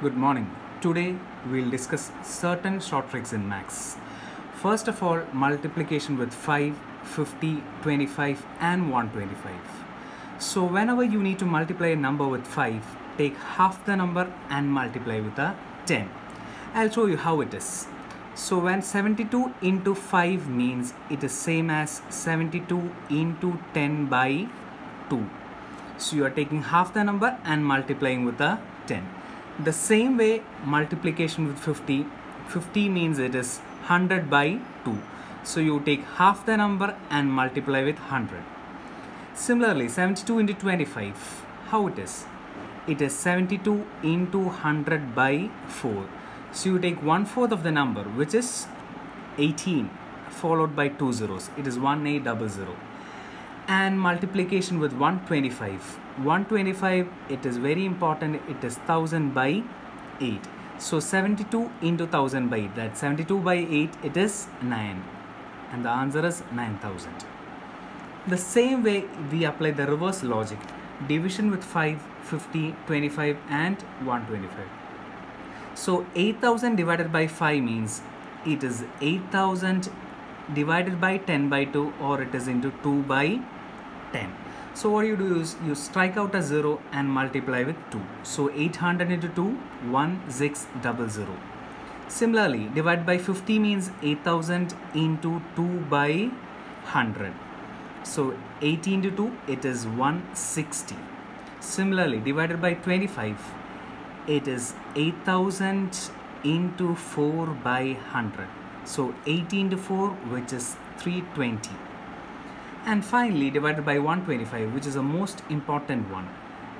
Good morning. Today we'll discuss certain short tricks in maths. First of all, multiplication with 5, 50, 25 and 125. So whenever you need to multiply a number with 5, take half the number and multiply with a 10. I'll show you how it is. So when 72 into 5 means it is same as 72 into 10 by 2. So you are taking half the number and multiplying with a 10. The same way multiplication with 50, 50 means it is 100 by 2. So you take half the number and multiply with 100. Similarly 72 into 25, how it is? It is 72 into 100 by 4. So you take one fourth of the number which is 18 followed by two zeros. It is 1800 and multiplication with 125 125 it is very important it is 1000 by 8 so 72 into 1000 by 8 that's 72 by 8 it is 9 and the answer is 9000 the same way we apply the reverse logic division with 5 50 25 and 125 so 8000 divided by 5 means it is 8000 divided by 10 by 2 or it is into 2 by 10 so what you do is you strike out a 0 and multiply with 2 so 800 into 2 1600 similarly divide by 50 means 8000 into 2 by 100 so 80 into 2 it is 160 similarly divided by 25 it is 8000 into 4 by 100 so 18 to 4 which is 320 and finally divided by 125 which is the most important one.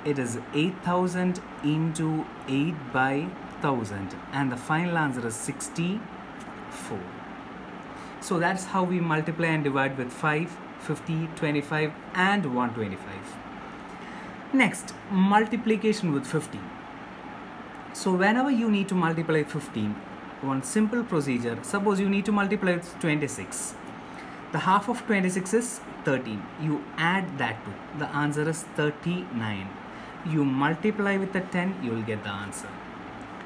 It is 8000 into 8 by 1000 and the final answer is 64 so that's how we multiply and divide with 5 50 25 and 125 next multiplication with 15 so whenever you need to multiply 15 one simple procedure. Suppose you need to multiply with 26 the half of 26 is 13 you add that to the answer is 39 you multiply with the 10 you will get the answer.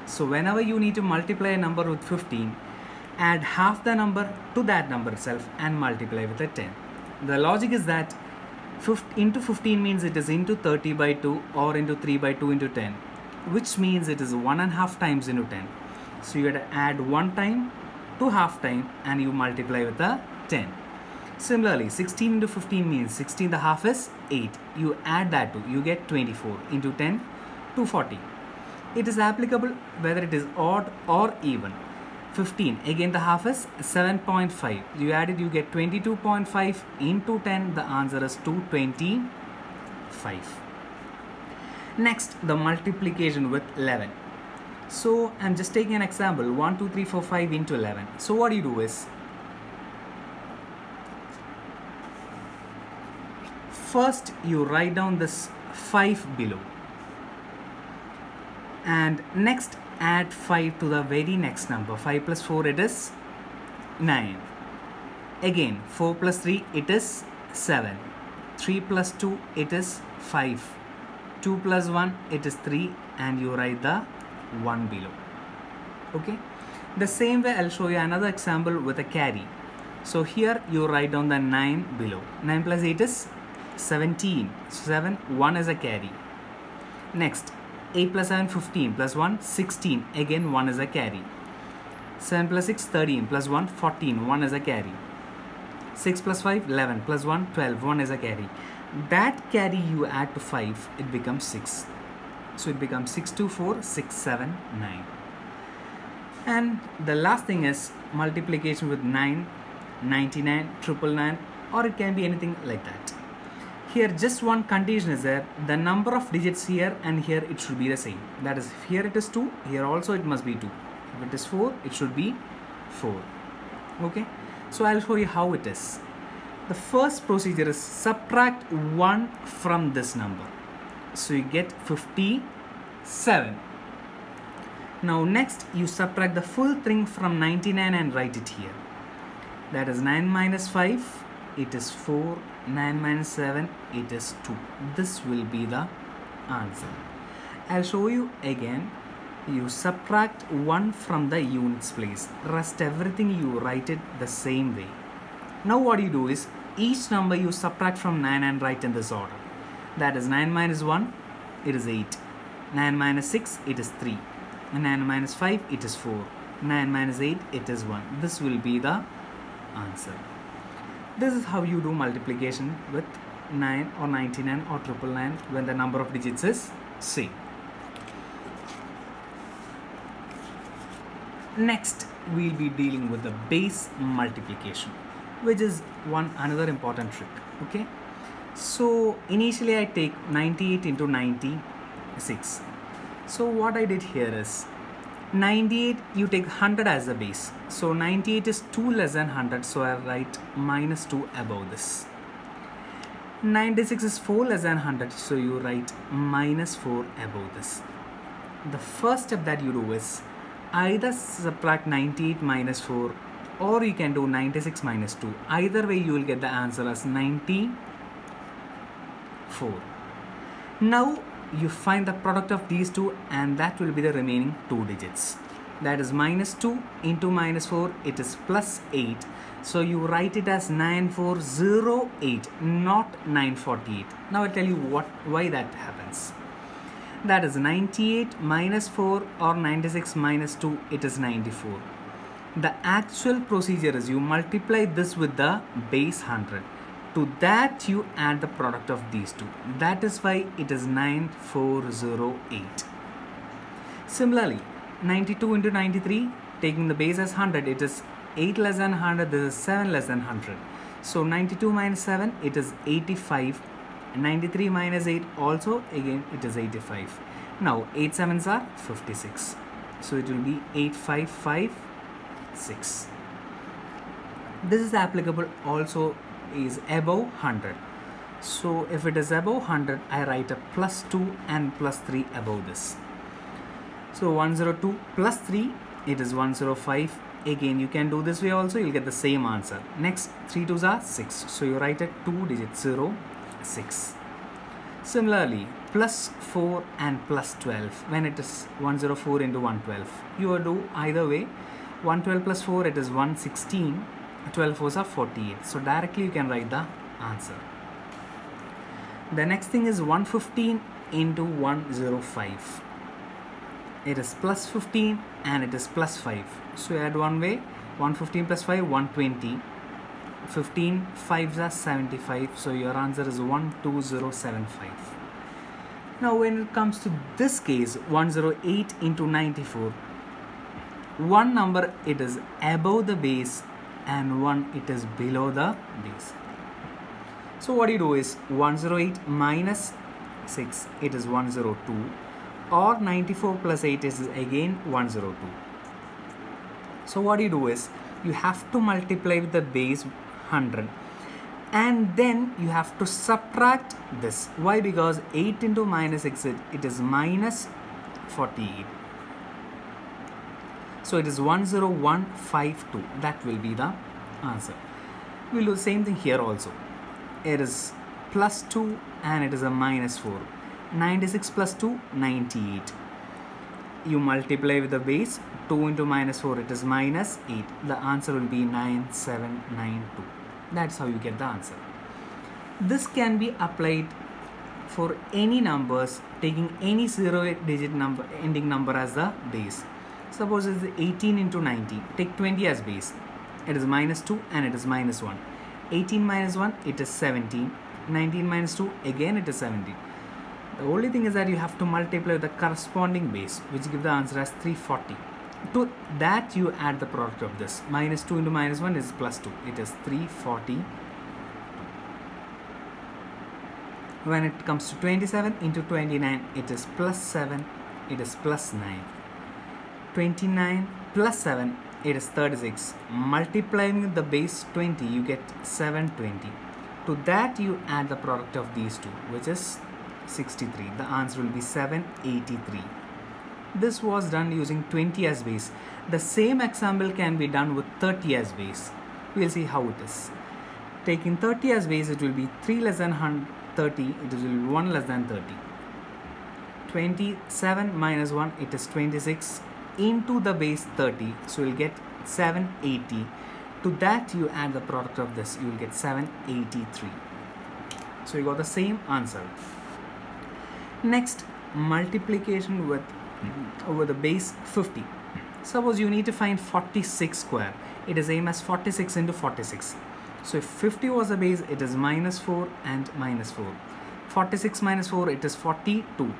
So whenever you need to multiply a number with 15 add half the number to that number itself and multiply with a 10 the logic is that 50 into 15 means it is into 30 by 2 or into 3 by 2 into 10 which means it is one and half times into 10 so you to add one time to half time and you multiply with a 10 Similarly, 16 into 15 means 16 the half is 8. You add that to, you get 24 into 10 to 40. It is applicable whether it is odd or even. 15, again the half is 7.5. You add it, you get 22.5 into 10, the answer is 225. Next, the multiplication with 11. So, I'm just taking an example 1, 2, 3, 4, 5 into 11. So, what you do is first you write down this 5 below. And next add 5 to the very next number. 5 plus 4 it is 9 again 4 plus 3 it is 7 3 plus 2 it is 5 2 plus 1 it is 3 and you write the 1 below. Okay? The same way I'll show you another example with a carry. So here you write down the 9 below. 9 plus 8 is 17 7 1 is a carry. Next 8 plus 7 15 plus 1 16 again 1 is a carry. 7 plus 6 13 plus 1 14 1 is a carry. 6 plus 5 11 plus 1 12 1 is a carry. That carry you add to 5 it becomes 6 so it becomes 6 2 4 6 7 9 and the last thing is multiplication with 9 99 triple nine or it can be anything like that here just one condition is there the number of digits here and here it should be the same. That is here it is 2 here also it must be 2 if it is 4 it should be 4 okay? So I'll show you how it is. The first procedure is subtract 1 from this number. So you get 57 now next you subtract the full thing from 99 and write it here. That is 9 minus 5 it is 4 9 minus 7 it is 2 this will be the answer. I'll show you again. You subtract 1 from the units place rest everything you write it the same way. Now what you do is each number you subtract from 9 and write in this order. That is 9 minus 1 it is 8 9 minus 6 it is 3 9 minus 5 it is 4 9 minus 8 it is 1 this will be the answer this is how you do multiplication with 9 or 99 or triple nine when the number of digits is same next we'll be dealing with the base multiplication which is one another important trick okay? So initially i take 98 into 96 so what i did here is 98 you take 100 as a base. So 98 is 2 less than 100 so I write minus 2 above this. 96 is 4 less than 100 so you write minus 4 above this. The first step that you do is either subtract 98 minus 4 or you can do 96 minus 2 either way you will get the answer as 94 now you find the product of these two and that will be the remaining two digits. That is minus 2 into minus 4 it is plus 8 so you write it as 9408 not 948 now i'll tell you what why that happens. That is 98 minus 4 or 96 minus 2 it is 94 the actual procedure is you multiply this with the base 100 to that you add the product of these two. That is why it is 9408 similarly 92 into 93 taking the base as 100 it is 8 less than 100 this is 7 less than 100 so 92 minus 7 it is 85 93 minus 8 also again it is 85 now 8 sevens are 56 so it will be 8556 this is applicable also is above 100 so if it is above 100 I write a plus 2 and plus 3 above this. So 102 plus 3 it is 105 again you can do this way also you'll get the same answer. Next 3 2s are 6 so you write a 2 digit 0 6 similarly plus 4 and plus 12 when it is 104 into 112 you will do either way. 112 plus 4 it is 116 12 fours are 48 so directly you can write the answer. The next thing is 115 into 105 it is plus 15 and it is plus 5 so add one way 115 plus 5 120 15 5s are 75 so your answer is 12075 now when it comes to this case 108 into 94 one number it is above the base and 1 it is below the base. So what you do is 108 minus 6 it is 102 or 94 plus 8 is again 102 so what you do is you have to multiply with the base 100 and then you have to subtract this. Why? Because 8 into minus 6 it is minus 48 so it is 10152. That will be the answer. We'll do the same thing here also. It is plus 2 and it is a minus 4. 96 plus 2, 98. You multiply with the base 2 into minus 4 it is minus 8. The answer will be 9792. That's how you get the answer. This can be applied for any numbers taking any zero digit number ending number as the base Suppose it's 18 into 90. Take 20 as base. It is minus 2 and it is minus 1. 18 minus 1, it is 17. 19 minus 2, again it is 17. The only thing is that you have to multiply the corresponding base, which give the answer as 340. To that you add the product of this. Minus 2 into minus 1 is plus 2. It is 340. When it comes to 27 into 29, it is plus 7. It is plus 9. 29 plus 7 it is 36 multiplying the base 20 you get 720 to that you add the product of these two which is 63 the answer will be 783 this was done using 20 as base. The same example can be done with 30 as base. We'll see how it is. Taking 30 as base it will be 3 less than 30 it will be 1 less than 30 27 minus 1 it is 26 into the base 30 so you'll get 780 to that you add the product of this you will get 783 so you got the same answer. Next multiplication with over the base 50 suppose you need to find 46 square. It is same as 46 into 46 so if 50 was the base it is minus 4 and minus 4 46 minus 4 it is 42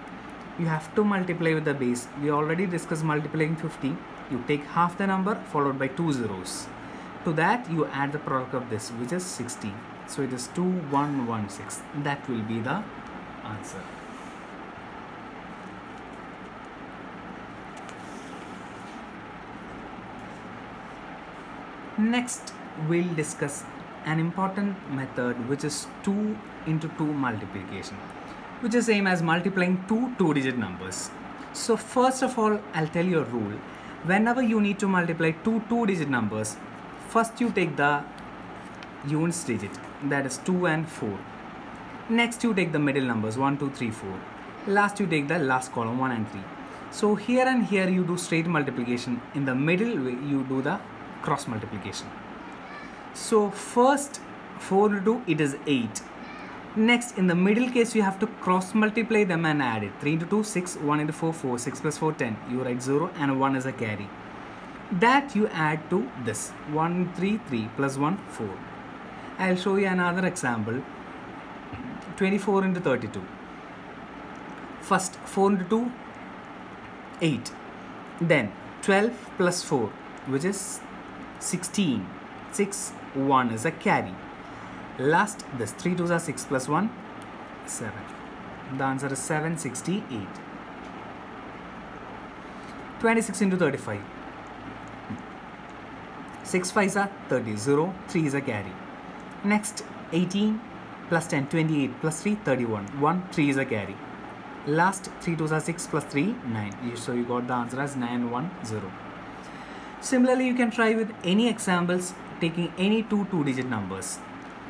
you have to multiply with the base. We already discussed multiplying 50 you take half the number followed by two zeros. To that you add the product of this which is 60 so it is 2116 that will be the answer. Next we'll discuss an important method which is 2 into 2 multiplication which is same as multiplying two two digit numbers. So first of all i'll tell you a rule. Whenever you need to multiply two two digit numbers first you take the units digit that is 2 and 4 next you take the middle numbers 1 2 3 4 last you take the last column 1 and 3 so here and here you do straight multiplication. In the middle you do the cross multiplication. So first 4 into 2 it is 8 next in the middle case you have to cross multiply them and add it. 3 into 2 6 1 into 4 4 6 plus 4 10 you write 0 and 1 is a carry. That you add to this. 1 3 3 plus 1 4 I'll show you another example. 24 into 32 first 4 into 2 8 then 12 plus 4 which is 16 6 1 is a carry last this 3 2s are 6 plus 1 7 the answer is 768 26 into 35 6 5s are 30 0 3 is a carry. Next 18 plus 10 28 plus 3 31 1 3 is a carry. Last 3 2s are 6 plus 3 9 so you got the answer as 910 Similarly, you can try with any examples taking any two two-digit numbers.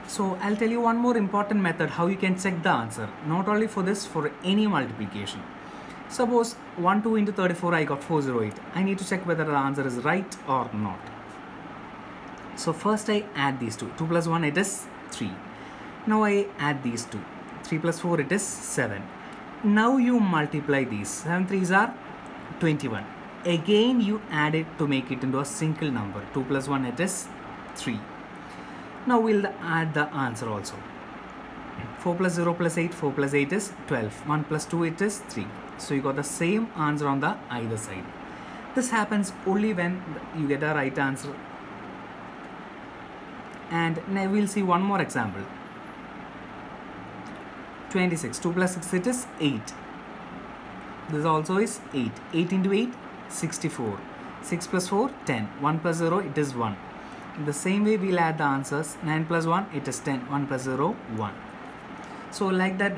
So I'll tell you one more important method how you can check the answer. Not only for this, for any multiplication. Suppose 1 2 into 34 I got 408. I need to check whether the answer is right or not. So first I add these two. 2 plus 1 it is 3. Now I add these two. 3 plus 4 it is 7. Now you multiply these. 7 3s are 21 again you add it to make it into a single number 2 plus 1 it is 3 now we'll add the answer also. 4 plus 0 plus 8 4 plus 8 is 12 1 plus 2 it is 3 so you got the same answer on the either side. This happens only when you get a right answer. And now we'll see one more example. 26 2 plus 6 it is 8 this also is 8 8 into 8 64 6 plus 4 10 1 plus 0 it is 1 in the same way we'll add the answers 9 plus 1 it is 10 1 plus 0 1 so like that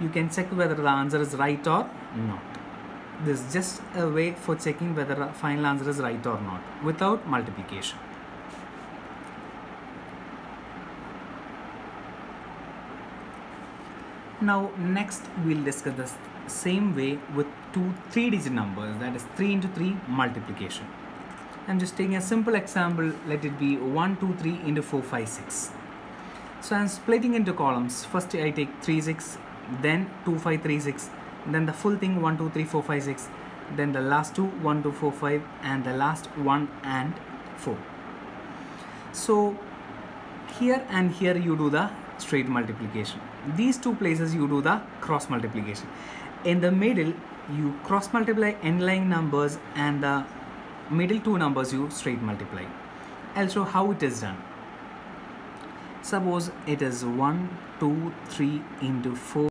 you can check whether the answer is right or not. This is just a way for checking whether the final answer is right or not without multiplication. Now next we'll discuss the same way with two three digit numbers that is 3 into 3 multiplication I'm just taking a simple example. Let it be 1 2 3 into 4 5 6 so I'm splitting into columns. First I take 3 6 then 2 5 3 6 then the full thing 1 2 3 4 5 6 then the last two 1 2 4 5 and the last 1 and 4 so here and here you do the straight multiplication. These two places you do the cross multiplication. In the middle you cross multiply n-lying numbers and the middle two numbers you straight multiply. I'll show how it is done. Suppose it is 1 2 3 into 4